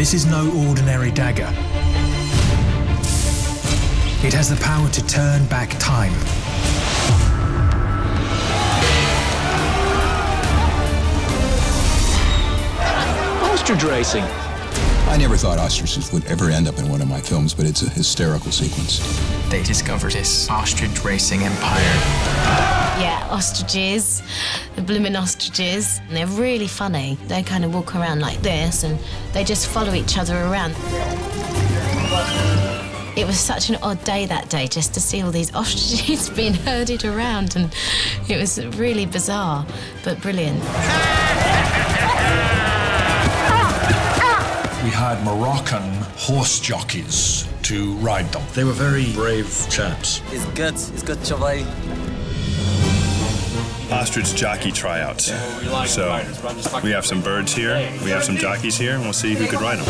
This is no ordinary dagger. It has the power to turn back time. Ostrich racing. I never thought ostriches would ever end up in one of my films, but it's a hysterical sequence. They discovered this ostrich racing empire. Yeah, ostriches, the blooming ostriches. And they're really funny. They kind of walk around like this and they just follow each other around. It was such an odd day that day just to see all these ostriches being herded around, and it was really bizarre but brilliant. We had Moroccan horse jockeys to ride them. They were very brave chaps. It's good. It's good, Chauvet. Ostrich jockey tryouts. So we have some birds here, we have some jockeys here, and we'll see who could ride them.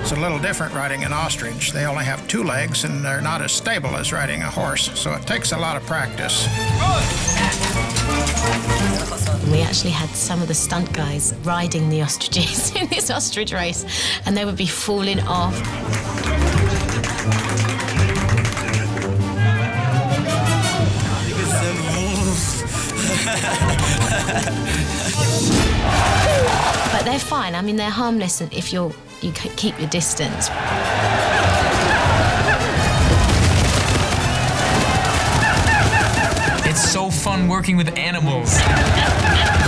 It's a little different riding an ostrich. They only have two legs and they're not as stable as riding a horse, so it takes a lot of practice. Actually had some of the stunt guys riding the ostriches in this ostrich race, and they would be falling off. but they're fine. I mean, they're harmless if you're you keep your distance. It's so fun working with animals.